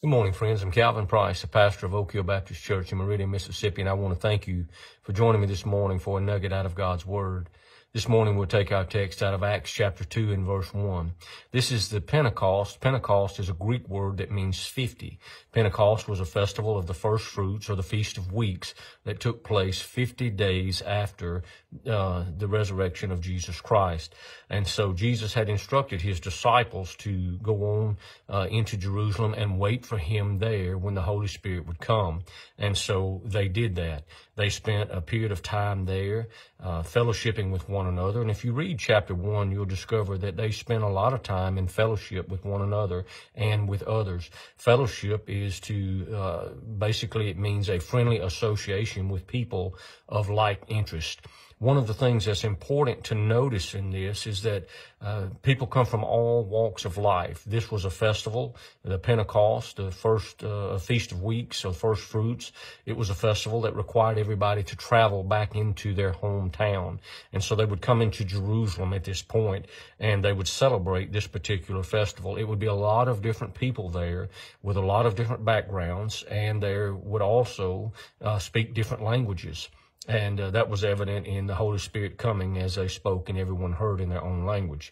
Good morning, friends. I'm Calvin Price, the pastor of Oak Hill Baptist Church in Meridian, Mississippi, and I want to thank you for joining me this morning for a nugget out of God's Word. This morning we'll take our text out of Acts chapter 2 and verse 1. This is the Pentecost. Pentecost is a Greek word that means 50. Pentecost was a festival of the first fruits or the Feast of Weeks that took place 50 days after uh, the resurrection of Jesus Christ. And so Jesus had instructed his disciples to go on uh, into Jerusalem and wait for him there when the Holy Spirit would come. And so they did that. They spent a period of time there, uh, fellowshipping with one another. And if you read chapter one, you'll discover that they spent a lot of time in fellowship with one another and with others. Fellowship is to, uh, basically it means a friendly association with people of like interest one of the things that's important to notice in this is that uh, people come from all walks of life. This was a festival, the Pentecost, the first uh, feast of weeks, or first fruits. It was a festival that required everybody to travel back into their hometown, and so they would come into Jerusalem at this point, and they would celebrate this particular festival. It would be a lot of different people there with a lot of different backgrounds, and there would also uh, speak different languages. And uh, that was evident in the Holy Spirit coming as they spoke and everyone heard in their own language.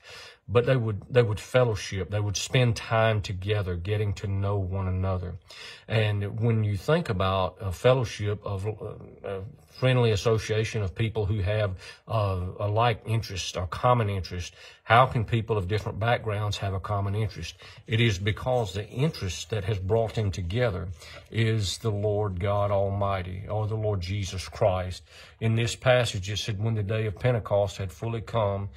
But they would, they would fellowship. They would spend time together getting to know one another. And when you think about a fellowship of uh, a friendly association of people who have uh, a like interest or common interest, how can people of different backgrounds have a common interest? It is because the interest that has brought them together is the Lord God Almighty or the Lord Jesus Christ. In this passage, it said when the day of Pentecost had fully come,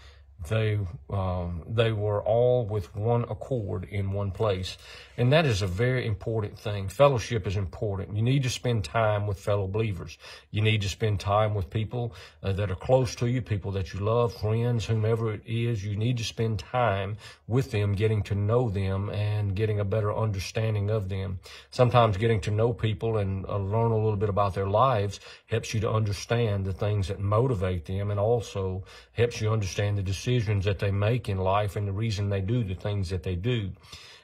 they um, they were all with one accord in one place. And that is a very important thing. Fellowship is important. You need to spend time with fellow believers. You need to spend time with people uh, that are close to you people that you love friends whomever it is. You need to spend time with them getting to know them and getting a better understanding of them. Sometimes getting to know people and uh, learn a little bit about their lives helps you to understand the things that motivate them and also helps you understand the decisions that they make in life and the reason they do the things that they do.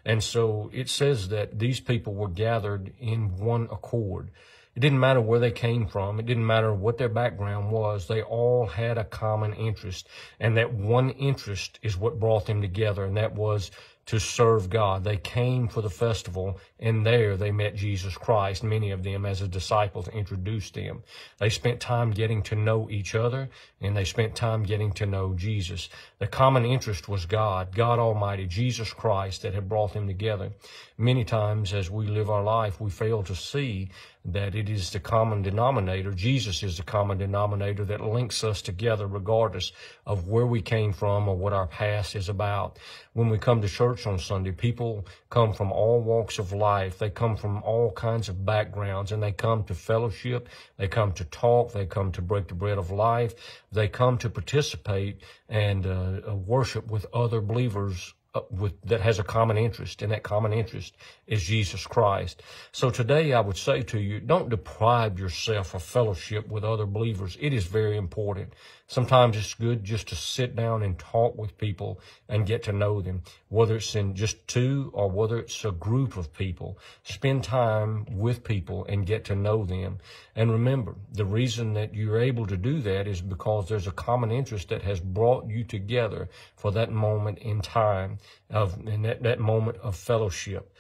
And so it says that these people were gathered in one accord. It didn't matter where they came from. It didn't matter what their background was. They all had a common interest. And that one interest is what brought them together. And that was to serve God. They came for the festival and there they met Jesus Christ, many of them as a disciple to introduce them. They spent time getting to know each other and they spent time getting to know Jesus. The common interest was God, God Almighty, Jesus Christ that had brought them together. Many times as we live our life, we fail to see that it is the common denominator. Jesus is the common denominator that links us together regardless of where we came from or what our past is about. When we come to church on Sunday, people come from all walks of life. They come from all kinds of backgrounds and they come to fellowship. They come to talk. They come to break the bread of life. They come to participate and uh, worship with other believers uh, with, that has a common interest, and that common interest is Jesus Christ. So today I would say to you, don't deprive yourself of fellowship with other believers. It is very important. Sometimes it's good just to sit down and talk with people and get to know them, whether it's in just two or whether it's a group of people. Spend time with people and get to know them. And remember, the reason that you're able to do that is because there's a common interest that has brought you together for that moment in time of in that, that moment of fellowship.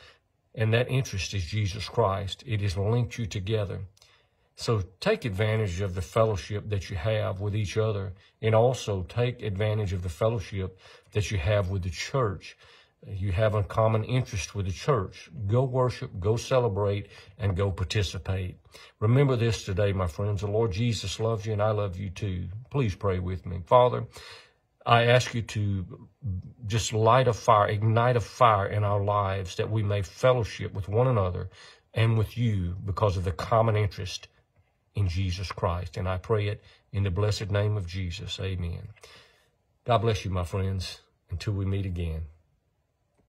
And that interest is Jesus Christ. It has linked you together. So take advantage of the fellowship that you have with each other and also take advantage of the fellowship that you have with the church. You have a common interest with the church. Go worship, go celebrate, and go participate. Remember this today, my friends. The Lord Jesus loves you and I love you too. Please pray with me. Father, I ask you to just light a fire, ignite a fire in our lives that we may fellowship with one another and with you because of the common interest in Jesus Christ. And I pray it in the blessed name of Jesus. Amen. God bless you, my friends, until we meet again.